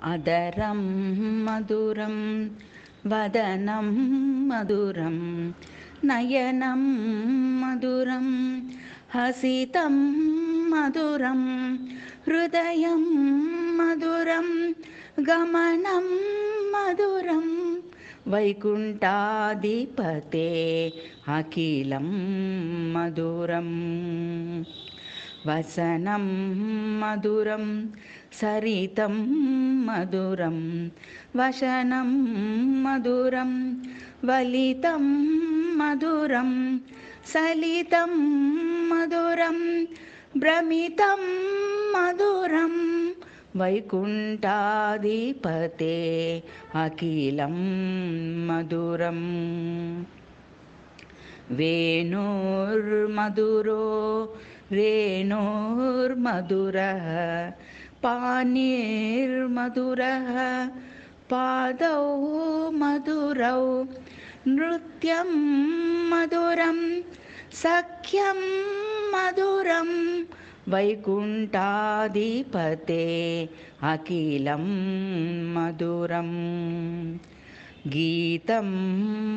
அதரம் மதுரம் வதனம் மதுரம் நயனம் மதுரம் ஹசிதம் மதுரம் ஹயம் மதுரம் கமனம் மதுரம் வைகுண்டாதிபதே அகிலம் மதுரம். वसनं मधुरं, सरितं मधुरं, वशनं मधुरं, वलितं मधुरं, सलितं मधुरं, भ्रमितं मधुरं, वैकुण्ठाधिपते अखिलं मधुरम् वेणुर्मधुरो रेणुर्मधुरः पाणिर्मधुरः पादौ मधुरौ नृत्यं मधुरं सख्यं मधुरं वैकुण्ठाधिपते अखिलं मधुरम् गीतं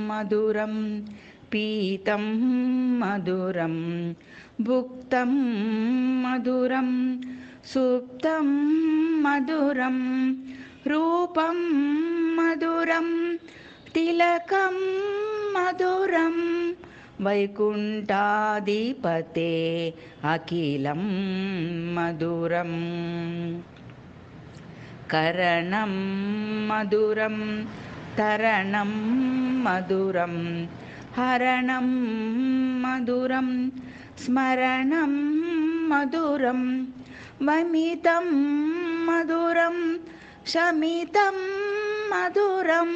मधुरं పీతం మధురం భుక్తం మధురం సుప్తం మధురం రూపం మధురం తిలకం మధురం వైకుంఠాధిపతే అఖిలం మధురం కరణం మధురం తరణం మధురం हरणं मधुरं, स्मरणं मधुरं, वमितं मधुरं, शमितं मधुरं,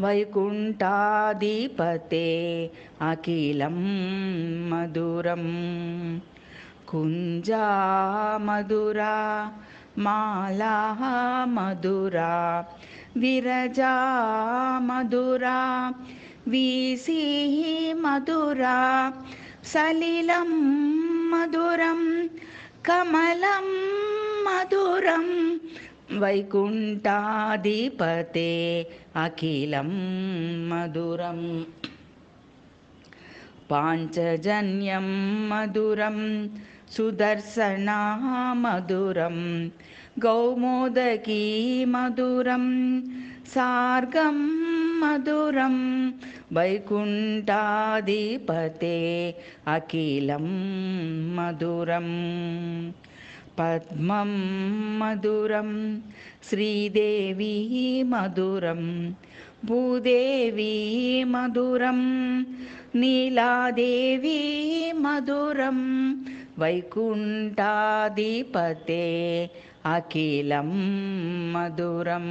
वैकुण्ठाधिपते अखिलं मधुरम् कुञ्जा मधुरा, माला मधुरा, विरजा मधुरा वीसी मधुरा, सलिलं मधुरं, कमलं मधुरं, वैकुण्ठाधिपते अखिलं मधुरम्। पाञ्चजन्यं मधुरं, सुदर्शना मधुरं, गौमोदकी मधुरं, सार्गं మధురం వైకుంఠాధిపతే అఖిలం మధురం. పద్మం మధురం శ్రీదేవి మధురం భూదేవి మధురం నీలాదేవి మధురం వైకుంఠాధిపతే అఖిలం మధురం.